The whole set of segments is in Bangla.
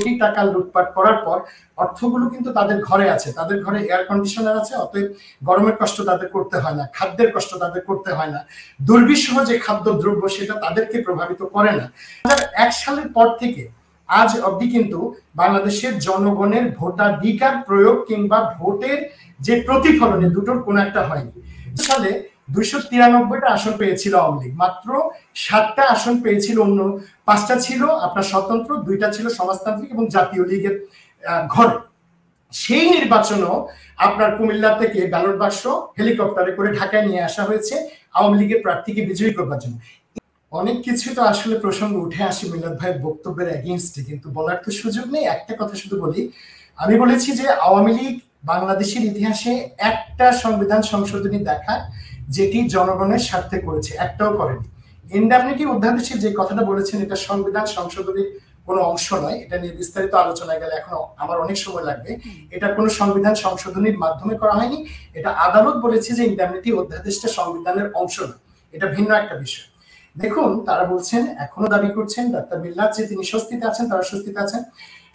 কোটি টাকা লুটপাট করার পর অর্থগুলো কিন্তু তাদের ঘরে আছে, তাদের ঘরে এয়ার কন্ডিশনার আছে, অতএব গরমের কষ্ট তাদের করতে হয় না, খাদ্যের কষ্ট তাদের করতে হয় না। দুর্বিষহ যে খাদ্য দ্রব্য সেটা তাদেরকে প্রভাবিত করে না। এক সালের পর থেকে আজ অবধি কিন্তু বাংলাদেশের জনগণের ভোটাধিকার প্রয়োগ কিংবা ভোটের যে প্রতিফলনে দুটোর কোনো একটা হয়নি। সালে দুইশো তিরানব্বইটা আসন পেয়েছিল আওয়ামী লীগ। মাত্র সাতটা আসন পেয়েছিল অন্য, পাঁচটা ছিল আপনার স্বতন্ত্র, দুইটা ছিল সমাজতান্ত্রিক এবং জাতীয় লীগের ঘর। সেই নির্বাচনও আপনার কুমিল্লা থেকে ব্যালট বাক্স হেলিকপ্টারে করে ঢাকায় নিয়ে আসা হয়েছে আওয়ামী লীগের প্রার্থীকে বিজয়ী করবার জন্য। অনেক কিছু তো আসলে প্রসঙ্গ উঠে আসে মিলাদ ভাইয়ের বক্তব্যের এগেনস্টে কিন্তু বলার তো সুযোগ নেই। একটা কথা শুধু বলি, আমি বলেছি যে আওয়ামী লীগ বাংলাদেশের ইতিহাসে একটা সংবিধান সংশোধনী দেখা যেটি জনগণের স্বার্থে করেছে, একটাও করেনি। ইন্ডামনিটি অধ্যাদেশে যে কথাটা বলেছেন, এটা সংবিধান সংশোধনীর কোনো অংশ নয়। এটা নিয়ে বিস্তারিত আলোচনায় গেলে এখন আমার অনেক সময় লাগবে। এটা কোনো সংবিধান সংশোধনীর মাধ্যমে করা হয়নি। এটা আদালত বলেছে যে ইন্ডামনিটি অধ্যাদেশটা সংবিধানের অংশ নয়। এটা ভিন্ন একটা বিষয়। দেখুন, তারা বলছেন, এখনও দাবি করছেন ডাক্তার মিল্লাত যে তিনি স্বস্তিতে আছেন, তারা স্বস্তিতে আছেন।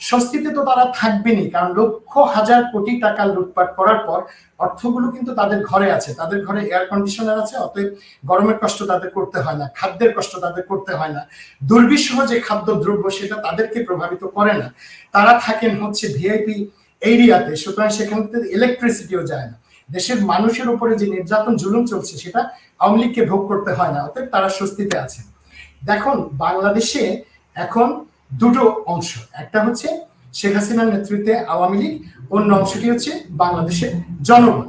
স্বস্তিতে তো তারা থাকবেনই, কারণ লক্ষ হাজার কোটি টাকা লুটপাট করার পর অর্থগুলো কিন্তু তাদের ঘরে আছে, তাদের ঘরে এয়ার কন্ডিশনার আছে, অতএব গরমের কষ্ট তাদের করতে হয় না, খাদ্যের কষ্ট তাদের করতে হয় না। দুর্বিষহ যে খাদ্য দ্রব্য সেটা তাদেরকে প্রভাবিত করে না। তারা থাকেন হচ্ছে ভিআইপি এরিয়াতে, সুতরাং সেখান থেকে ইলেকট্রিসিটিও যায় না। দেশের মানুষের উপরে যে নির্যাতন জুলুম চলছে, সেটা আওয়ামী লীগকে ভোগ করতে হয় না, অতএব তারা স্বস্তিতে আছে দেখুন, বাংলাদেশে এখন দুটো অংশ। একটা হচ্ছে শেখ হাসিনার নেতৃত্বে আওয়ামী লীগ, অন্য অংশটি হচ্ছে বাংলাদেশের জনগণ,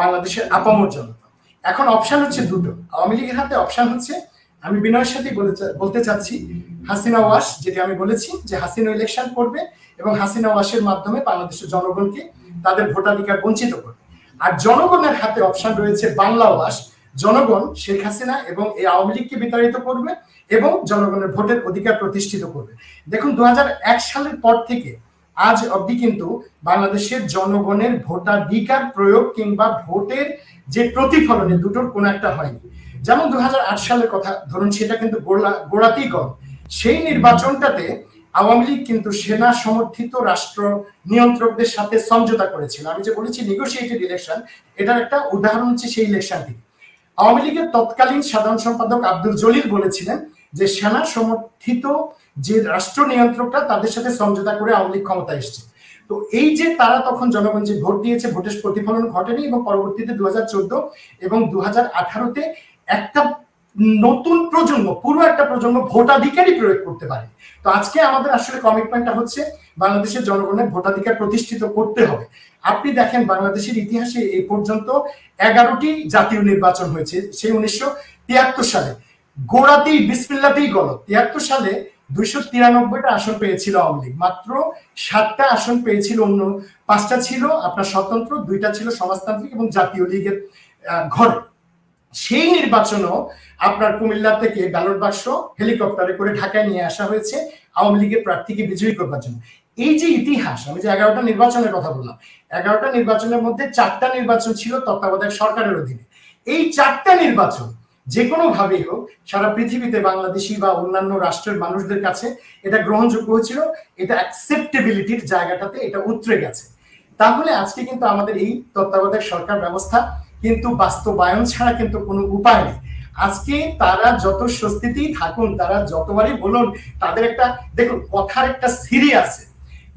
বাংলাদেশের আপামর জনতা। এখন অপশন হচ্ছে দুটো। আওয়ামী লীগের হাতে অপশন হচ্ছে, আমি বিনয়ের সাথে বলতে চাচ্ছি, হাসিনা ওয়াশ, যেটি আমি বলেছি যে হাসিনা ইলেকশন করবে এবং হাসিনা ওয়াশের মাধ্যমে বাংলাদেশের জনগণকে তাদের ভোটাধিকার বঞ্চিত করবে। আর জনগণের হাতে অপশন রয়েছে বাংলা ওয়াশ জনগণ শেখ হাসিনা এবং এই আওয়ামী লীগকে বিতাড়িত করবে এবং জনগণের ভোটের অধিকার প্রতিষ্ঠিত করবে। দেখুন দু হাজার এক সালের পর থেকে আজ অবধি কিন্তু বাংলাদেশের জনগণের ভোটাধিকার প্রয়োগ কিংবা ভোটের যে প্রতিফলনে দুটোর কোনো একটা হয়নি। যেমন দু হাজার আট সালের কথা, ধরুন সেটা কিন্তু গোড়াতেই গল সেই নির্বাচনটাতে আওয়ামী লীগ কিন্তু সেনা সমর্থিত রাষ্ট্র নিয়ন্ত্রকদের সাথে সমঝোতা করেছিল। আমি যে বলেছি নেগোসিয়েটেড ইলেকশন এটার একটা উদাহরণ হচ্ছে সেই ইলেকশনটি আওয়ামী লীগের তৎকালীন সাধারণ সম্পাদক আব্দুল জলিল বলেছিলেন যে সেনা সমর্থিত যে রাষ্ট্র নিয়ন্ত্রকরা, তাদের সাথে সমঝোতা করে আওয়ামী লীগ ক্ষমতা এসছে। তো এই যে তারা তখন জনগণ যে ভোট দিয়েছে, ভোটের প্রতিফলন ঘটেনি এবং পরবর্তীতে দু হাজার চোদ্দ এবং দু আঠারোতে একটা নতুন প্রজন্ম, পুরো একটা প্রজন্ম ভোটাধিকারই প্রয়োগ করতে পারে। তো আজকে আমাদের আসলে কমিটমেন্টটা হচ্ছে বাংলাদেশের জনগণের ভোটাধিকার প্রতিষ্ঠিত করতে হবে। আপনি দেখেন বাংলাদেশের ইতিহাসে এই পর্যন্ত এগারোটি জাতীয় নির্বাচন হয়েছে, সেই উনিশশো তিয়াত্তর সালে। গোড়াতেই, বিসমিল্লাতেই গল তিয়াত্তর সালে দুইশো তিরানব্বইটা আসন পেয়েছিল আওয়ামী লীগ। মাত্র সাতটা আসন পেয়েছিল অন্য, পাঁচটা ছিল আপনার স্বতন্ত্র, দুইটা ছিল সমাজতান্ত্রিক এবং জাতীয় লীগের ঘর। সেই নির্বাচনও আপনার কুমিল্লা থেকে ব্যালট বাক্স হেলিকপ্টারে করে ঢাকায় নিয়ে আসা হয়েছে আওয়ামী লীগের প্রার্থীকে বিজয়ী করবার জন্য। এই যে ইতিহাস, আমি যে এগারোটা নির্বাচনের কথা বললাম, এগারোটা নির্বাচনের মধ্যে চারটা নির্বাচন ছিল তত্ত্বাবধায়ক সরকারের অধীনে। এই চারটা নির্বাচন যে কোনো ভাবেই হোক, সারা পৃথিবীতে বাংলাদেশি বা অন্যান্য রাষ্ট্রের মানুষদের কাছে এটা গ্রহণযোগ্য হয়েছিল, এটা অ্যাকসেপ্টেবিলিটির জায়গাটাতে এটা উতরে গেছে। তাহলে আজকে কিন্তু আমাদের এই তত্ত্বাবধায়ক সরকার ব্যবস্থা কিন্তু বাস্তবায়ন ছাড়া কিন্তু কোনো উপায় নেই। আজকে তারা যত স্বস্তিতেই থাকুন, তারা যতবারই বলুন, তাদের একটা, দেখুন, কথার একটা সিরি আছে।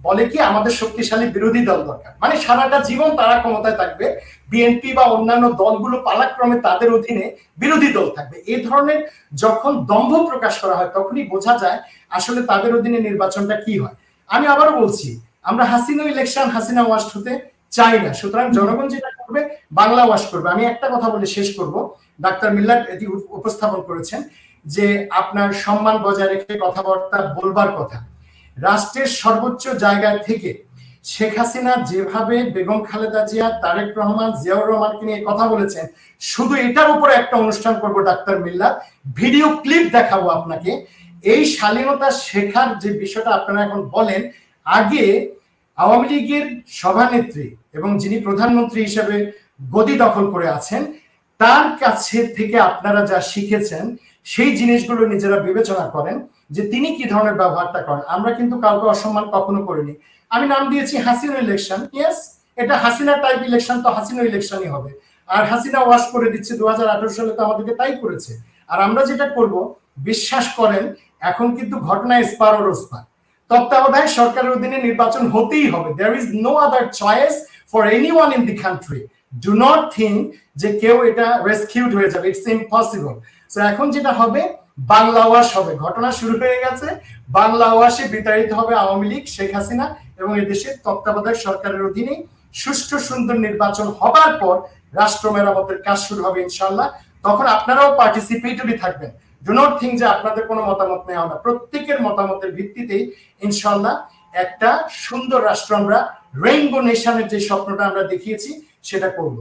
বলে কি আমাদের শক্তিশালী বিরোধী দল দরকার? মানে সারাটা জীবন তারা ক্ষমতায় থাকবে, বিএনপি বা অন্যান্য দলগুলো পালাক্রমে তাদের অধীনে বিরোধী দল থাকবে। এই ধরনের যখন দম্ভ প্রকাশ করা হয়, তখনই বোঝা যায় আসলে তাদের অধীনে নির্বাচনটা কি হয়। আমি আবারও বলছি, আমরা হাসিনা ইলেকশন হাসিনা ওয়াস্ট হতে চাই না। সুতরাং জনগণ যেটা করবে, বাংলা ওয়াশ করবে। আমি একটা কথা বলে শেষ করব। ডাক্তার মিল্লার এটি উপস্থাপন করেছেন যে আপনার সম্মান বজায় রেখে কথাবার্তা বলবার কথা। রাষ্ট্রের সর্বোচ্চ জায়গা থেকে শেখ হাসিনা যেভাবে বেগম খালেদা জিয়া, তারেক রহমান, জিয়াউর রহমানকে নিয়ে কথা বলেছেন, শুধু এটার উপরে একটা অনুষ্ঠান করব ডাক্তার মিল্লা ভিডিও ক্লিপ দেখাবো আপনাকে। এই শালীনতা শেখার যে বিষয়টা আপনারা এখন বলেন, আগে আওয়ামী লীগের সভানেত্রী এবং যিনি প্রধানমন্ত্রী হিসেবে গদি দখল করে আছেন, তার কাছে থেকে আপনারা যা শিখেছেন, সেই জিনিসগুলো নিজেরা বিবেচনা করেন যে তিনি কি ধরনের ব্যবহারটা করেন। আমরা কিন্তু কাউকে অসম্মান কখনো করিনি। আমি নাম দিয়েছি হাসিনা ইলেকশন ইয়েস এটা হাসিনা টাইপ ইলেকশন তো হাসিনা ইলেকশনই হবে। আর হাসিনা ওয়াশ করে দিচ্ছে দু হাজার আঠেরো সালে তো আমাদেরকে তাই করেছে। আর আমরা যেটা করব, বিশ্বাস করেন, এখন কিন্তু ঘটনা স্পার ও স্পার তত্ত্বাবধায়ক সরকারের অধীনে নির্বাচন হতেই হবে। There is no other choice for any one in the country do not think যে কেউ এটা রেস্কিউড হয়ে যাবে। ইটস ইম্পসিবল সো এখন যেটা হবে, বাংলা ওয়াশ হবে। ঘটনা শুরু হয়ে গেছে। বাংলা ওয়াশে বিতাড়িত হবে আওয়ামী লীগ, শেখ হাসিনা এবং এদেশের তত্ত্বাবধায়ক সরকারের অধীনে সুষ্ঠু সুন্দর নির্বাচন হবার পর রাষ্ট্র মেরামতের কাজ শুরু হবে ইনশাল্লাহ তখন আপনারাও পার্টিসিপেটরি থাকবেন। ডু নট থিঙ্ক যে আপনাদের কোনো মতামত নেওয়া না। প্রত্যেকের মতামতের ভিত্তিতেই ইনশাল্লাহ একটা সুন্দর রাষ্ট্র আমরা রেইনবো নেশনের যে স্বপ্নটা আমরা দেখিয়েছি, সেটা করব।